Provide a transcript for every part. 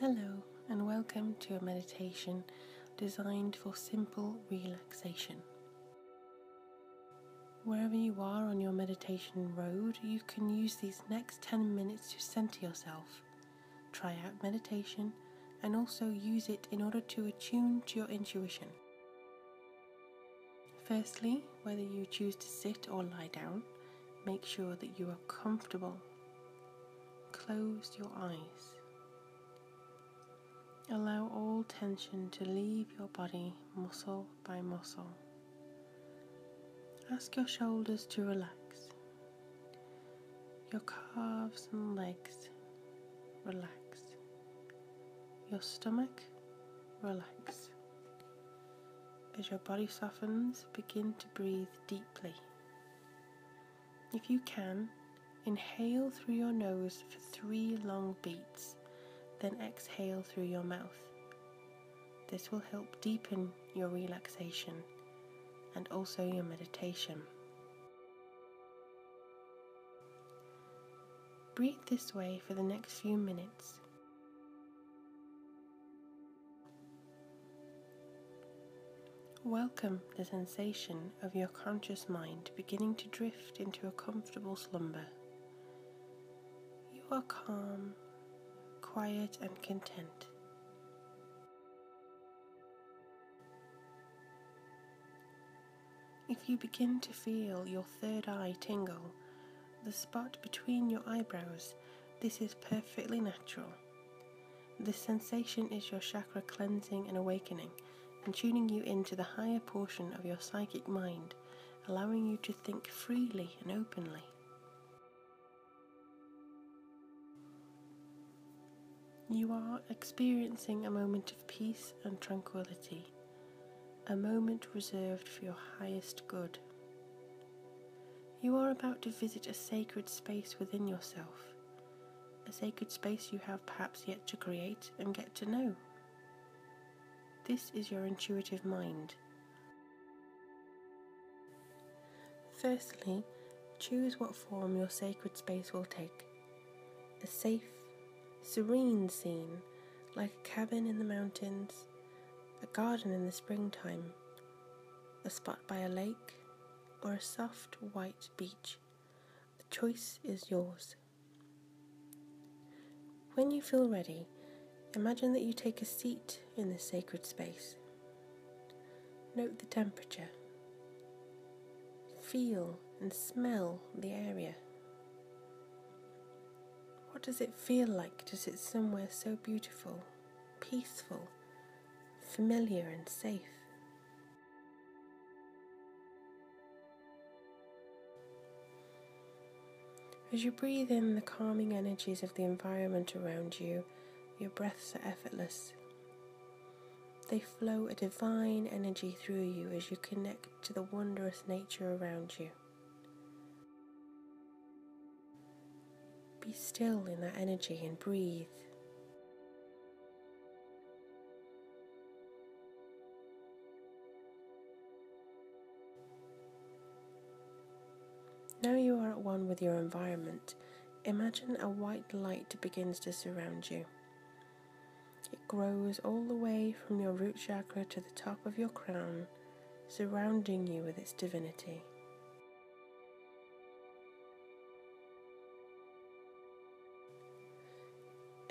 Hello, and welcome to a meditation designed for simple relaxation. Wherever you are on your meditation road, you can use these next 10 minutes to center yourself, try out meditation, and also use it in order to attune to your intuition. Firstly, whether you choose to sit or lie down, make sure that you are comfortable. Close your eyes. Allow all tension to leave your body muscle by muscle. Ask your shoulders to relax. Your calves and legs relax. Your stomach relax. As your body softens, begin to breathe deeply. If you can, inhale through your nose for three long beats then exhale through your mouth. This will help deepen your relaxation and also your meditation. Breathe this way for the next few minutes. Welcome the sensation of your conscious mind beginning to drift into a comfortable slumber. You are calm quiet and content. If you begin to feel your third eye tingle, the spot between your eyebrows, this is perfectly natural. This sensation is your chakra cleansing and awakening and tuning you into the higher portion of your psychic mind, allowing you to think freely and openly. You are experiencing a moment of peace and tranquility, a moment reserved for your highest good. You are about to visit a sacred space within yourself, a sacred space you have perhaps yet to create and get to know. This is your intuitive mind. Firstly, choose what form your sacred space will take a safe, serene scene like a cabin in the mountains, a garden in the springtime, a spot by a lake, or a soft white beach. The choice is yours. When you feel ready, imagine that you take a seat in this sacred space. Note the temperature. Feel and smell the area. What does it feel like to sit somewhere so beautiful, peaceful, familiar, and safe? As you breathe in the calming energies of the environment around you, your breaths are effortless. They flow a divine energy through you as you connect to the wondrous nature around you. Be still in that energy and breathe. Now you are at one with your environment. Imagine a white light begins to surround you. It grows all the way from your root chakra to the top of your crown, surrounding you with its divinity.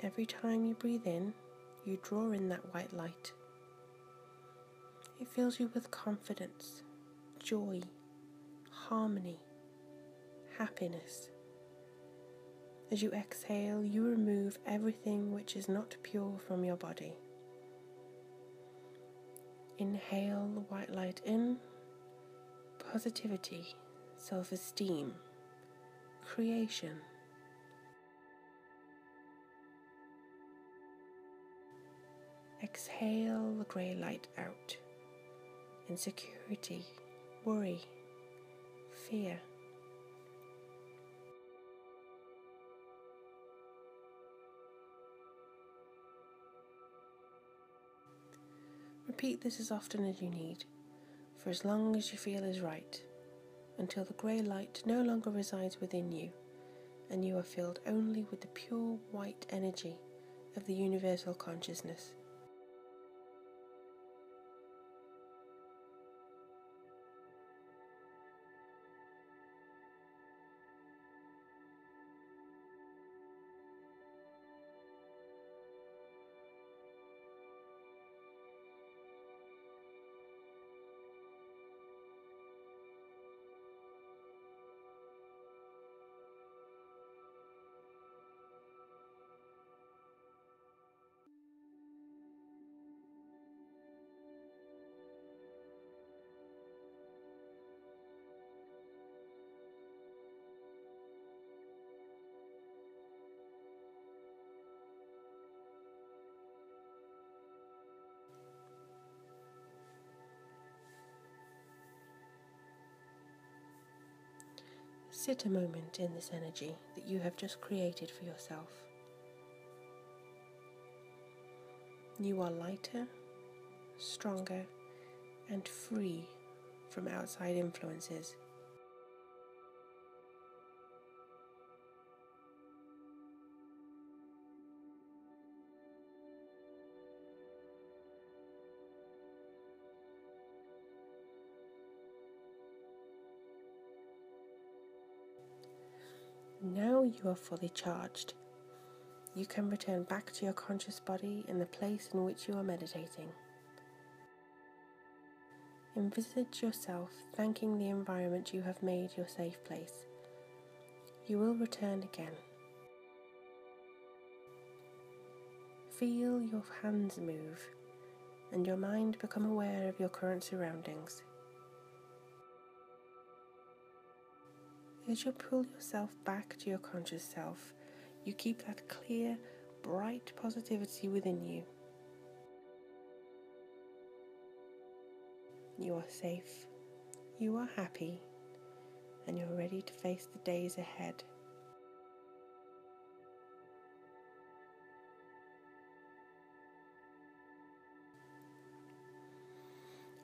Every time you breathe in, you draw in that white light. It fills you with confidence, joy, harmony, happiness. As you exhale, you remove everything which is not pure from your body. Inhale the white light in, positivity, self esteem, creation Exhale the grey light out. Insecurity, worry, fear. Repeat this as often as you need, for as long as you feel is right, until the grey light no longer resides within you and you are filled only with the pure white energy of the universal consciousness. Sit a moment in this energy that you have just created for yourself. You are lighter, stronger, and free from outside influences. Now you are fully charged. You can return back to your conscious body in the place in which you are meditating. Envisage yourself thanking the environment you have made your safe place. You will return again. Feel your hands move and your mind become aware of your current surroundings. As you pull yourself back to your conscious self, you keep that clear, bright positivity within you. You are safe, you are happy, and you're ready to face the days ahead.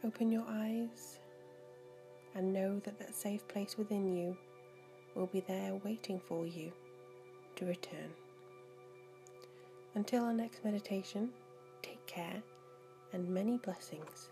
Open your eyes and know that that safe place within you will be there waiting for you to return. Until our next meditation, take care and many blessings.